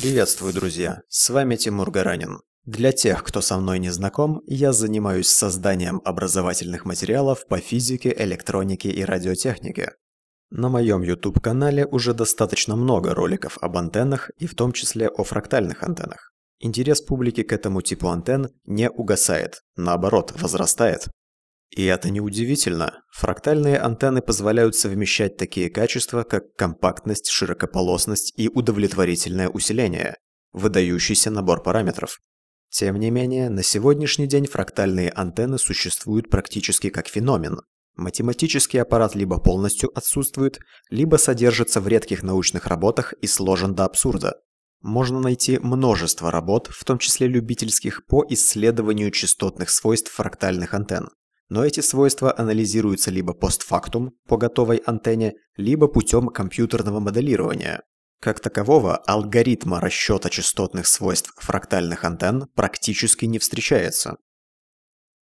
Приветствую, друзья! С вами Тимур Гаранин. Для тех, кто со мной не знаком, я занимаюсь созданием образовательных материалов по физике, электронике и радиотехнике. На моем YouTube-канале уже достаточно много роликов об антеннах и в том числе о фрактальных антеннах. Интерес публики к этому типу антенн не угасает, наоборот, возрастает. И это неудивительно. Фрактальные антенны позволяют совмещать такие качества, как компактность, широкополосность и удовлетворительное усиление, выдающийся набор параметров. Тем не менее, на сегодняшний день фрактальные антенны существуют практически как феномен. Математический аппарат либо полностью отсутствует, либо содержится в редких научных работах и сложен до абсурда. Можно найти множество работ, в том числе любительских, по исследованию частотных свойств фрактальных антенн но эти свойства анализируются либо постфактум по готовой антенне, либо путем компьютерного моделирования. Как такового, алгоритма расчета частотных свойств фрактальных антенн практически не встречается.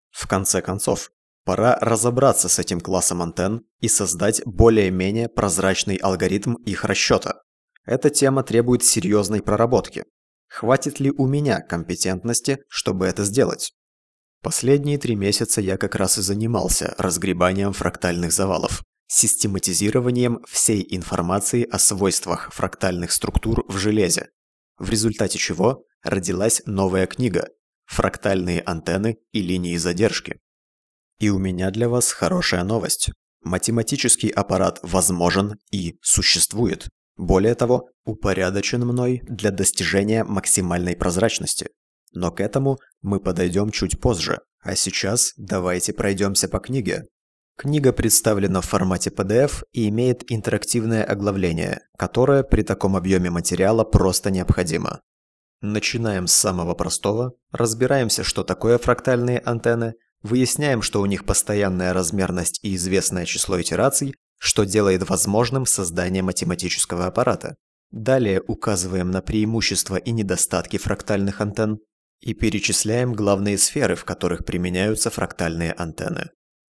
В конце концов, пора разобраться с этим классом антенн и создать более-менее прозрачный алгоритм их расчета. Эта тема требует серьезной проработки. Хватит ли у меня компетентности, чтобы это сделать? Последние три месяца я как раз и занимался разгребанием фрактальных завалов, систематизированием всей информации о свойствах фрактальных структур в железе, в результате чего родилась новая книга «Фрактальные антенны и линии задержки». И у меня для вас хорошая новость. Математический аппарат возможен и существует. Более того, упорядочен мной для достижения максимальной прозрачности. Но к этому мы подойдем чуть позже, а сейчас давайте пройдемся по книге. Книга представлена в формате PDF и имеет интерактивное оглавление, которое при таком объеме материала просто необходимо. Начинаем с самого простого, разбираемся, что такое фрактальные антенны, выясняем, что у них постоянная размерность и известное число итераций, что делает возможным создание математического аппарата. Далее указываем на преимущества и недостатки фрактальных антенн, и перечисляем главные сферы, в которых применяются фрактальные антенны.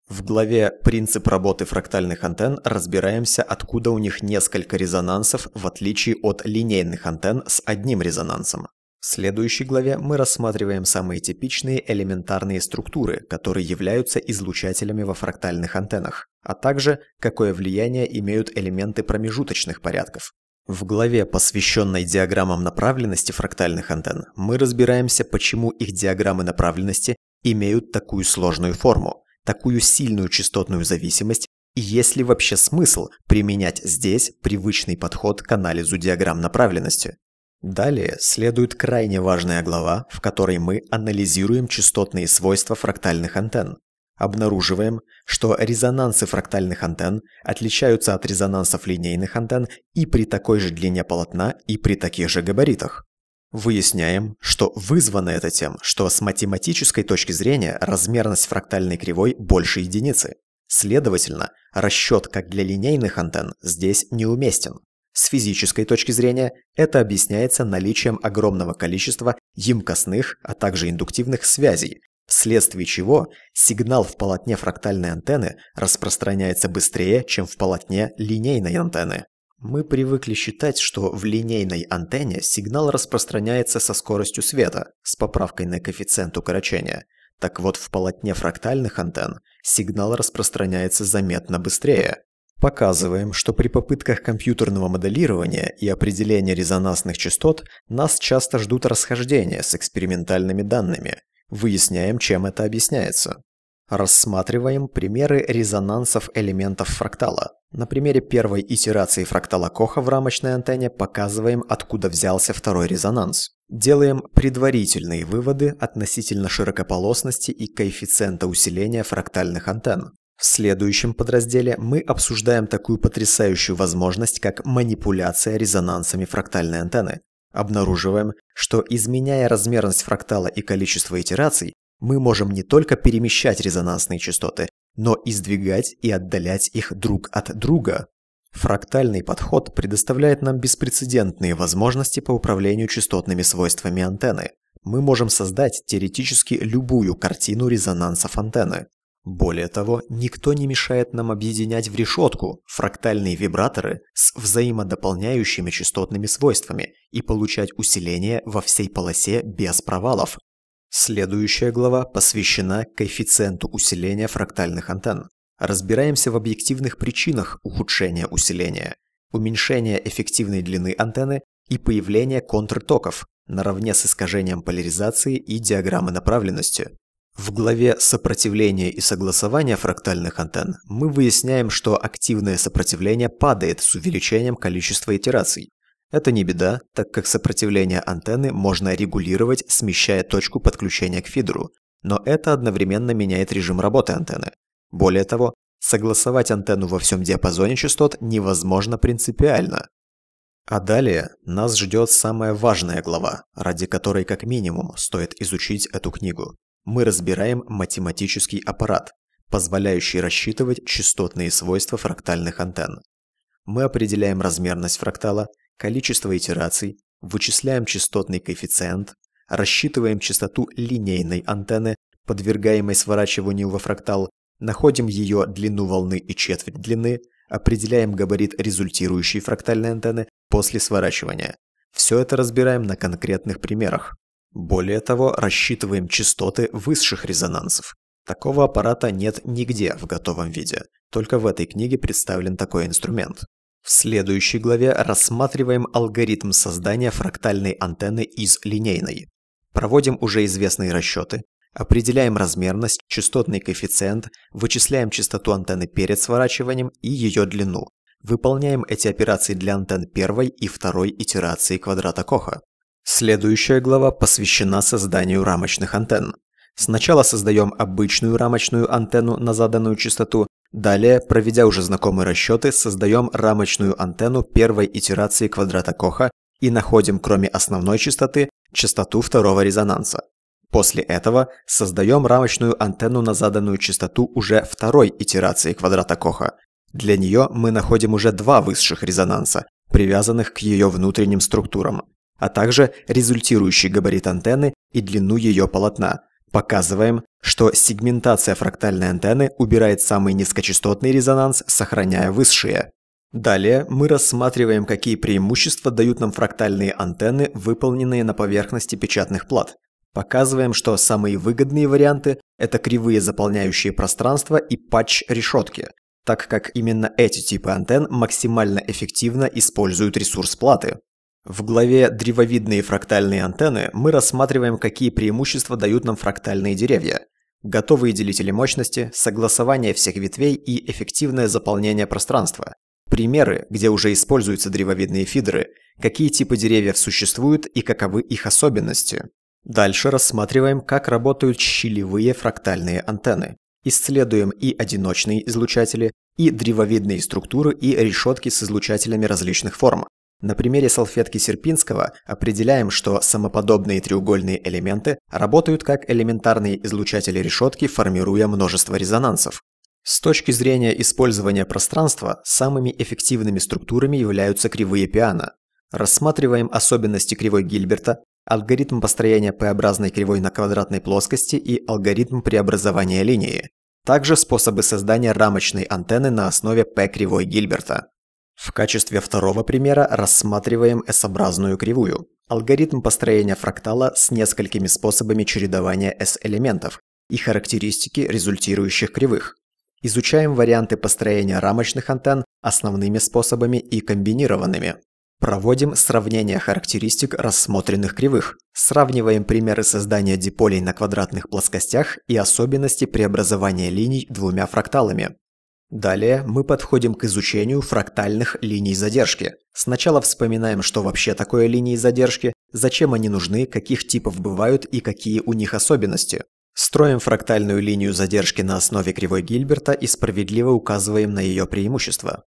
В главе «Принцип работы фрактальных антенн» разбираемся, откуда у них несколько резонансов, в отличие от линейных антенн с одним резонансом. В следующей главе мы рассматриваем самые типичные элементарные структуры, которые являются излучателями во фрактальных антеннах, а также какое влияние имеют элементы промежуточных порядков, в главе, посвященной диаграммам направленности фрактальных антенн, мы разбираемся, почему их диаграммы направленности имеют такую сложную форму, такую сильную частотную зависимость и есть ли вообще смысл применять здесь привычный подход к анализу диаграмм направленности. Далее следует крайне важная глава, в которой мы анализируем частотные свойства фрактальных антенн, обнаруживаем, что резонансы фрактальных антенн отличаются от резонансов линейных антенн и при такой же длине полотна, и при таких же габаритах. Выясняем, что вызвано это тем, что с математической точки зрения размерность фрактальной кривой больше единицы. Следовательно, расчет как для линейных антенн здесь неуместен. С физической точки зрения это объясняется наличием огромного количества емкостных, а также индуктивных связей, вследствие чего сигнал в полотне фрактальной антенны распространяется быстрее, чем в полотне линейной антенны. Мы привыкли считать, что в линейной антенне сигнал распространяется со скоростью света, с поправкой на коэффициент укорочения. Так вот, в полотне фрактальных антенн сигнал распространяется заметно быстрее. Показываем, что при попытках компьютерного моделирования и определения резонансных частот нас часто ждут расхождения с экспериментальными данными – Выясняем, чем это объясняется. Рассматриваем примеры резонансов элементов фрактала. На примере первой итерации фрактала Коха в рамочной антенне показываем, откуда взялся второй резонанс. Делаем предварительные выводы относительно широкополосности и коэффициента усиления фрактальных антенн. В следующем подразделе мы обсуждаем такую потрясающую возможность, как манипуляция резонансами фрактальной антенны обнаруживаем, что изменяя размерность фрактала и количество итераций, мы можем не только перемещать резонансные частоты, но и сдвигать и отдалять их друг от друга. Фрактальный подход предоставляет нам беспрецедентные возможности по управлению частотными свойствами антенны. Мы можем создать теоретически любую картину резонансов антенны. Более того, никто не мешает нам объединять в решетку фрактальные вибраторы с взаимодополняющими частотными свойствами и получать усиление во всей полосе без провалов. Следующая глава посвящена коэффициенту усиления фрактальных антенн. Разбираемся в объективных причинах ухудшения усиления, уменьшения эффективной длины антенны и появления контртоков наравне с искажением поляризации и диаграммы направленности. В главе «Сопротивление и согласование фрактальных антенн» мы выясняем, что активное сопротивление падает с увеличением количества итераций. Это не беда, так как сопротивление антенны можно регулировать, смещая точку подключения к фидеру, но это одновременно меняет режим работы антенны. Более того, согласовать антенну во всем диапазоне частот невозможно принципиально. А далее нас ждет самая важная глава, ради которой как минимум стоит изучить эту книгу мы разбираем математический аппарат, позволяющий рассчитывать частотные свойства фрактальных антенн. Мы определяем размерность фрактала, количество итераций, вычисляем частотный коэффициент, рассчитываем частоту линейной антенны, подвергаемой сворачиванию во фрактал, находим ее длину волны и четверть длины, определяем габарит результирующей фрактальной антенны после сворачивания. Все это разбираем на конкретных примерах. Более того, рассчитываем частоты высших резонансов. Такого аппарата нет нигде в готовом виде, только в этой книге представлен такой инструмент. В следующей главе рассматриваем алгоритм создания фрактальной антенны из линейной. Проводим уже известные расчеты, определяем размерность, частотный коэффициент, вычисляем частоту антенны перед сворачиванием и ее длину. Выполняем эти операции для антенн первой и второй итерации квадрата Коха. Следующая глава посвящена созданию рамочных антенн. Сначала создаем обычную рамочную антенну на заданную частоту, далее, проведя уже знакомые расчеты, создаем рамочную антенну первой итерации квадрата Коха и находим, кроме основной частоты, частоту второго резонанса. После этого создаем рамочную антенну на заданную частоту уже второй итерации квадрата Коха. Для нее мы находим уже два высших резонанса, привязанных к ее внутренним структурам а также результирующий габарит антенны и длину ее полотна. Показываем, что сегментация фрактальной антенны убирает самый низкочастотный резонанс, сохраняя высшие. Далее мы рассматриваем, какие преимущества дают нам фрактальные антенны, выполненные на поверхности печатных плат. Показываем, что самые выгодные варианты – это кривые заполняющие пространство и патч-решетки, так как именно эти типы антенн максимально эффективно используют ресурс платы. В главе «Древовидные фрактальные антенны» мы рассматриваем, какие преимущества дают нам фрактальные деревья. Готовые делители мощности, согласование всех ветвей и эффективное заполнение пространства. Примеры, где уже используются древовидные фидеры, какие типы деревьев существуют и каковы их особенности. Дальше рассматриваем, как работают щелевые фрактальные антенны. Исследуем и одиночные излучатели, и древовидные структуры и решетки с излучателями различных форм. На примере салфетки Серпинского определяем, что самоподобные треугольные элементы работают как элементарные излучатели решетки, формируя множество резонансов. С точки зрения использования пространства, самыми эффективными структурами являются кривые пиано. Рассматриваем особенности кривой Гильберта, алгоритм построения П-образной кривой на квадратной плоскости и алгоритм преобразования линии. Также способы создания рамочной антенны на основе П-кривой Гильберта. В качестве второго примера рассматриваем S-образную кривую. Алгоритм построения фрактала с несколькими способами чередования S-элементов и характеристики результирующих кривых. Изучаем варианты построения рамочных антенн основными способами и комбинированными. Проводим сравнение характеристик рассмотренных кривых. Сравниваем примеры создания диполей на квадратных плоскостях и особенности преобразования линий двумя фракталами. Далее мы подходим к изучению фрактальных линий задержки. Сначала вспоминаем, что вообще такое линии задержки, зачем они нужны, каких типов бывают и какие у них особенности. Строим фрактальную линию задержки на основе кривой Гильберта и справедливо указываем на ее преимущества.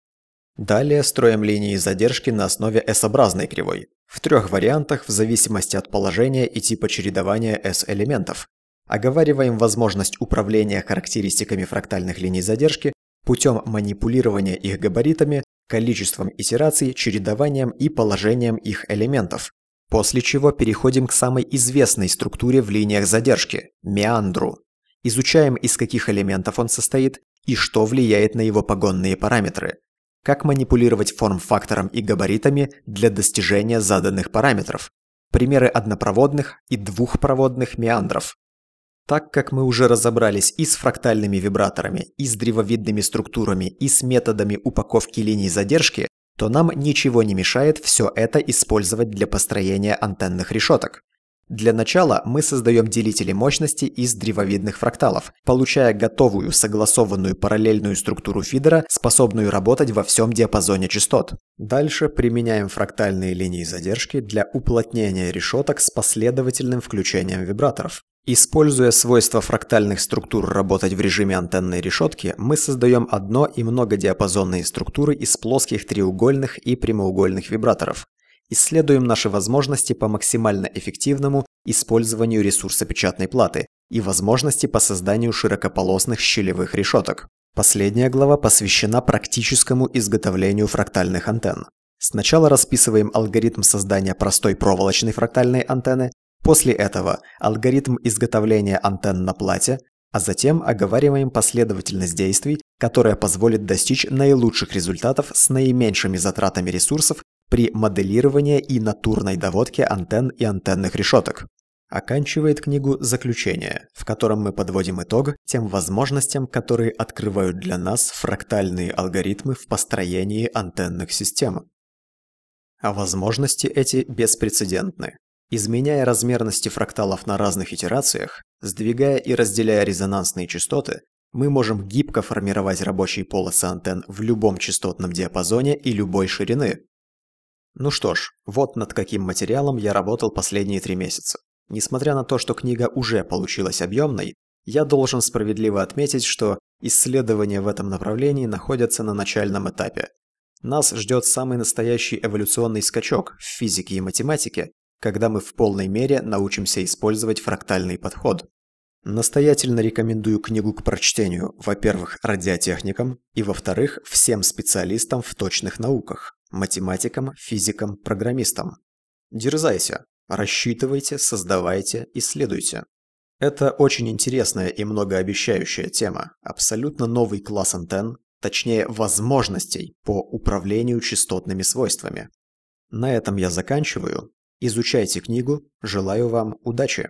Далее строим линии задержки на основе S-образной кривой, в трех вариантах в зависимости от положения и типа чередования S-элементов. Оговариваем возможность управления характеристиками фрактальных линий задержки путем манипулирования их габаритами, количеством итераций, чередованием и положением их элементов. После чего переходим к самой известной структуре в линиях задержки – меандру. Изучаем, из каких элементов он состоит и что влияет на его погонные параметры. Как манипулировать форм-фактором и габаритами для достижения заданных параметров. Примеры однопроводных и двухпроводных меандров. Так как мы уже разобрались и с фрактальными вибраторами, и с древовидными структурами, и с методами упаковки линий задержки, то нам ничего не мешает все это использовать для построения антенных решеток. Для начала мы создаем делители мощности из древовидных фракталов, получая готовую согласованную параллельную структуру фидера, способную работать во всем диапазоне частот. Дальше применяем фрактальные линии задержки для уплотнения решеток с последовательным включением вибраторов. Используя свойства фрактальных структур работать в режиме антенной решетки, мы создаем одно- и многодиапазонные структуры из плоских треугольных и прямоугольных вибраторов. Исследуем наши возможности по максимально эффективному использованию ресурса печатной платы и возможности по созданию широкополосных щелевых решеток. Последняя глава посвящена практическому изготовлению фрактальных антенн. Сначала расписываем алгоритм создания простой проволочной фрактальной антенны, После этого алгоритм изготовления антенн на плате, а затем оговариваем последовательность действий, которая позволит достичь наилучших результатов с наименьшими затратами ресурсов при моделировании и натурной доводке антенн и антенных решеток. Оканчивает книгу заключение, в котором мы подводим итог тем возможностям, которые открывают для нас фрактальные алгоритмы в построении антенных систем. А возможности эти беспрецедентны. Изменяя размерности фракталов на разных итерациях, сдвигая и разделяя резонансные частоты, мы можем гибко формировать рабочие полосы антенн в любом частотном диапазоне и любой ширины. Ну что ж, вот над каким материалом я работал последние три месяца. Несмотря на то, что книга уже получилась объемной, я должен справедливо отметить, что исследования в этом направлении находятся на начальном этапе. Нас ждет самый настоящий эволюционный скачок в физике и математике, когда мы в полной мере научимся использовать фрактальный подход. Настоятельно рекомендую книгу к прочтению, во-первых, радиотехникам, и во-вторых, всем специалистам в точных науках, математикам, физикам, программистам. Дерзайте, рассчитывайте, создавайте, исследуйте. Это очень интересная и многообещающая тема, абсолютно новый класс антенн, точнее возможностей по управлению частотными свойствами. На этом я заканчиваю. Изучайте книгу, желаю вам удачи!